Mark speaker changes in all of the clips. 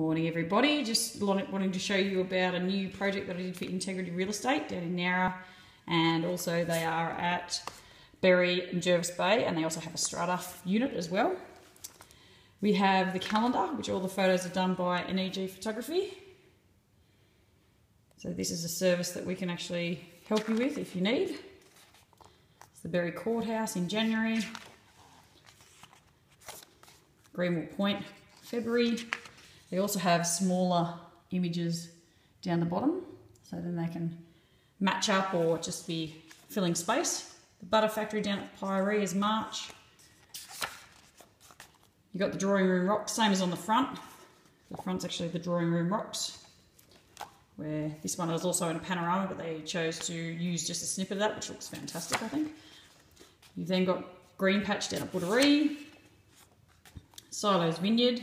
Speaker 1: Morning everybody, just wanting to show you about a new project that I did for Integrity Real Estate down in Nowra, and also they are at Berry and Jervis Bay and they also have a strata unit as well. We have the calendar which all the photos are done by NEG Photography. So this is a service that we can actually help you with if you need. It's the Berry Courthouse in January. Greenwell Point, February. They also have smaller images down the bottom, so then they can match up or just be filling space. The Butter Factory down at Pyree is March. You got the drawing room rocks, same as on the front. The front's actually the drawing room rocks, where this one is also in a panorama, but they chose to use just a snippet of that, which looks fantastic, I think. You've then got Green Patch down at Booderee, Silos Vineyard,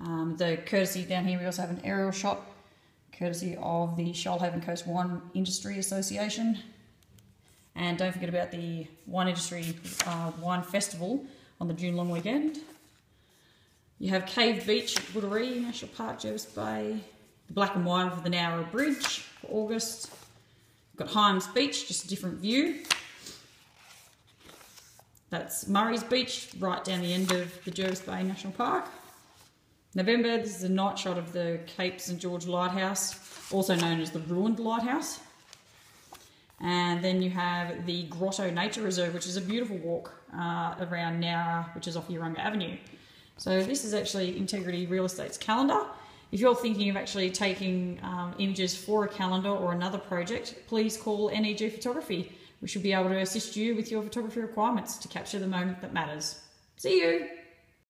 Speaker 1: um, the courtesy down here, we also have an aerial shot, courtesy of the Shoalhaven Coast Wine Industry Association. And don't forget about the Wine Industry uh, Wine Festival on the June long weekend. You have Cave Beach at Booderee National Park, Jervis Bay. The black and white of the Nowra Bridge for August. We've got Hyams Beach, just a different view. That's Murray's Beach, right down the end of the Jervis Bay National Park. November, this is a night shot of the Cape St George Lighthouse, also known as the Ruined Lighthouse. And then you have the Grotto Nature Reserve, which is a beautiful walk uh, around Nowra, which is off Urunga Avenue. So this is actually Integrity Real Estate's calendar. If you're thinking of actually taking um, images for a calendar or another project, please call NEG Photography. We should be able to assist you with your photography requirements to capture the moment that matters. See you!